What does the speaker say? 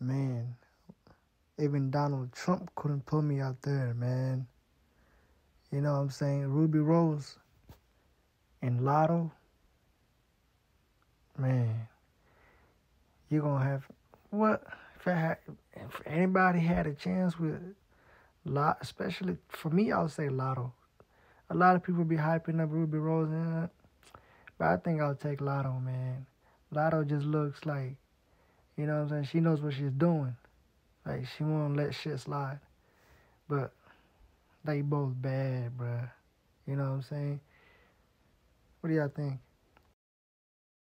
Man, even Donald Trump couldn't pull me out there, man. You know what I'm saying? Rubi Rose and Latto. Man, you're going to have. What? If, had, if anybody had a chance with Latto, especially for me, I would say Latto. A lot of people be hyping up Rubi Rose, and, but I think I'll take Latto, man. Latto just looks like, you know what I'm saying? She knows what she's doing. Like, she won't let shit slide. But they both bad, bruh. You know what I'm saying? What do y'all think?